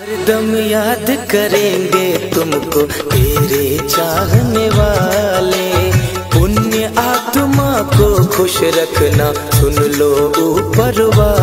हरदम याद करेंगे तुमको तेरे चाहने वाले। पुण्य आत्मा को खुश रखना सुन लो ऊपर वाले।